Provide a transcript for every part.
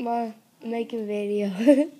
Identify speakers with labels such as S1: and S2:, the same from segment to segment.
S1: Ma, make a video.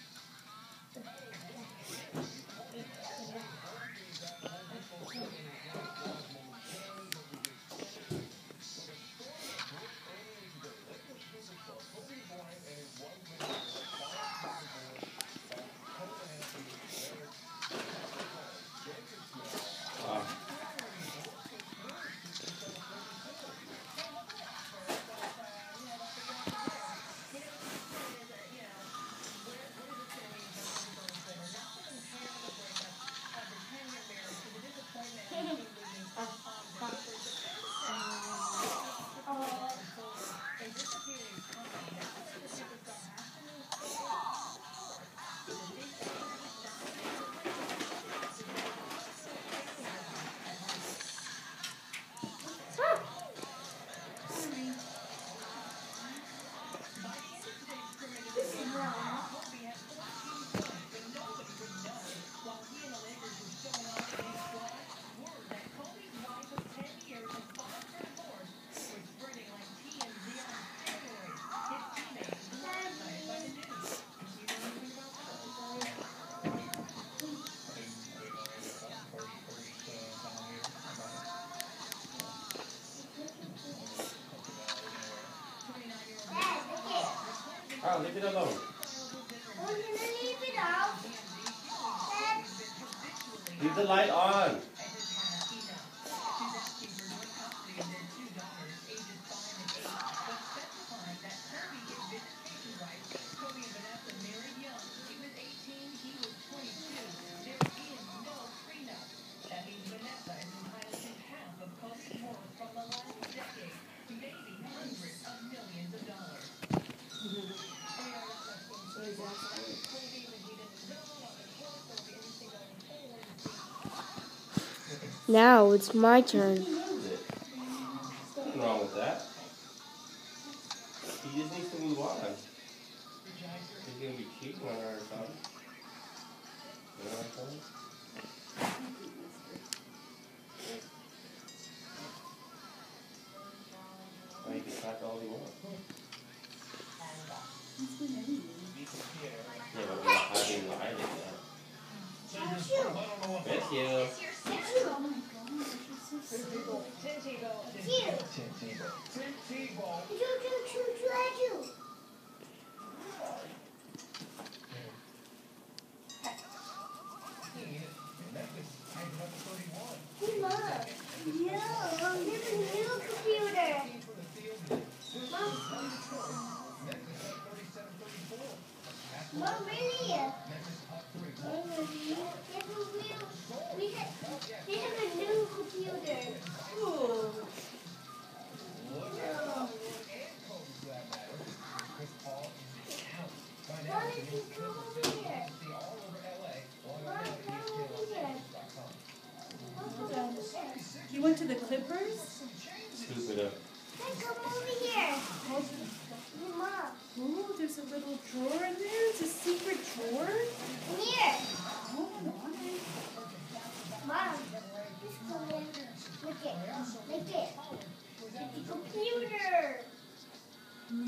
S2: gonna leave it out.
S3: Leave the light on.
S1: Now it's my turn.
S3: Wrong with that. He just needs to move on. He's gonna be. You know what I'm saying? He can all he wants. Miss you.
S2: choo choo You come over here? Why don't you come over here?
S4: You went to the Clippers?
S3: Scoop it up.
S2: Hey, come over here. Mom,
S4: there's a little drawer in there. It's a secret drawer.
S2: come here.
S4: Oh, nice.
S2: Mom, just come in. Look it. Look it. It's a computer.
S4: No.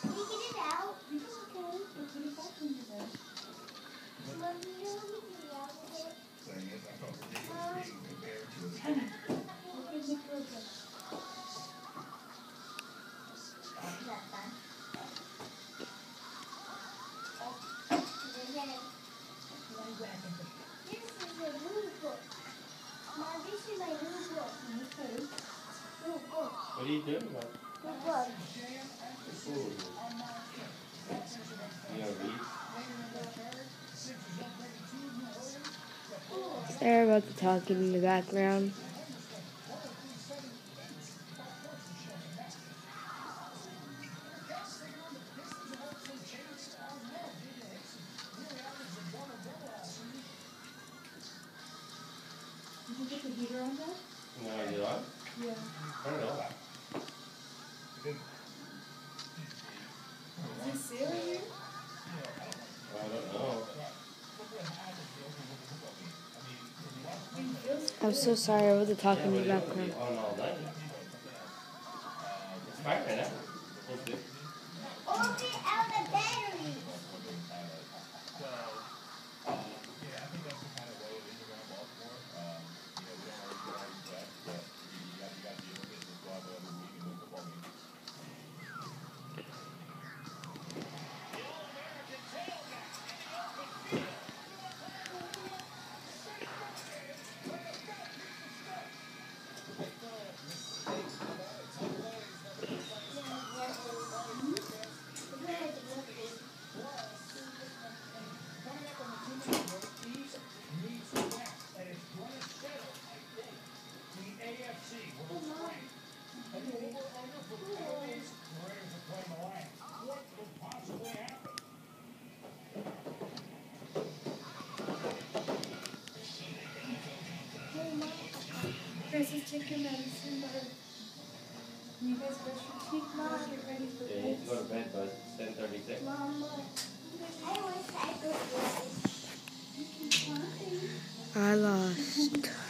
S2: Can you get it out?
S4: It's okay. We'll put it back into there.
S2: Mom, you don't get out of it.
S4: Henry, open the drawer.
S2: This
S3: What are you doing? About?
S1: They're about to talk in the background.
S4: Did you put the heater on that?
S3: No idea what?
S4: Yeah.
S3: I don't know.
S4: Is it sail here?
S3: I don't know.
S1: I'm so sorry about the talking
S3: Yeah,
S1: in the background.
S3: fine right now. It's good.
S4: You guys brush your teeth now, get ready for
S3: Yeah, you
S4: bed.
S3: need to go to bed, but it's ten thirty six.
S2: Mama, I wish I could fly.
S1: I lost.